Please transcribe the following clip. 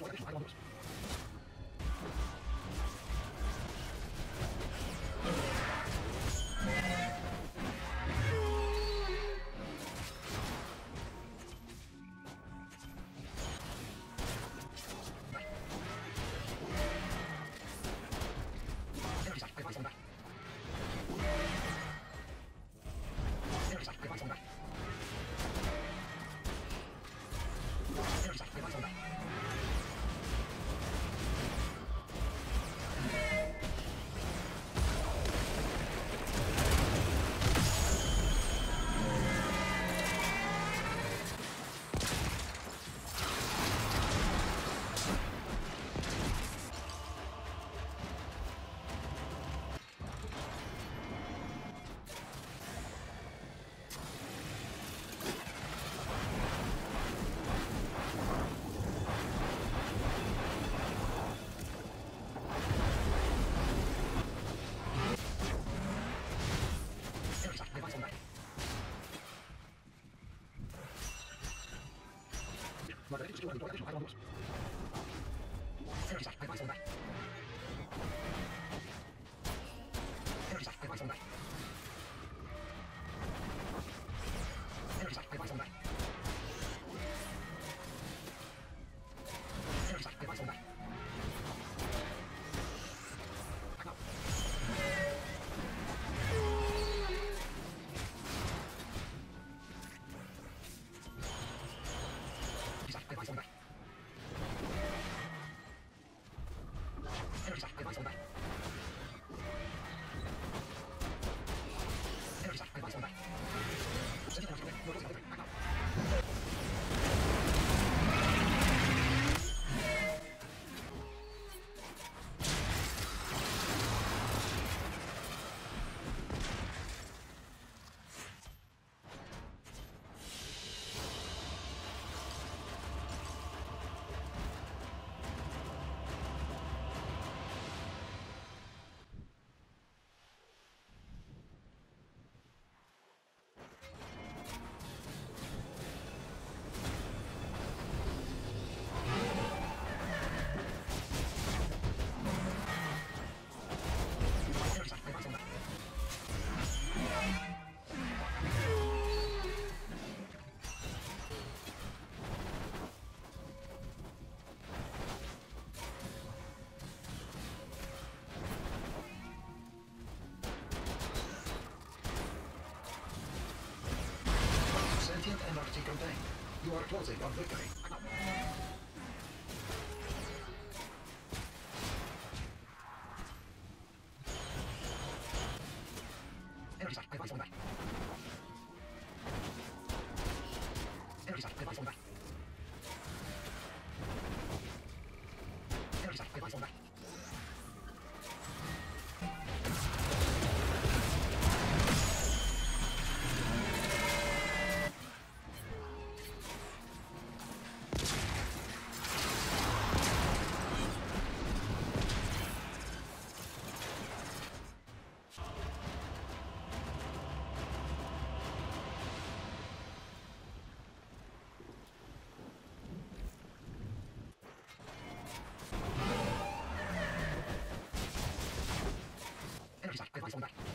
Thank you. 是用你多的电池发电方式。塞尔奇下，还有八。八千块。Charles, he won the game. fundar.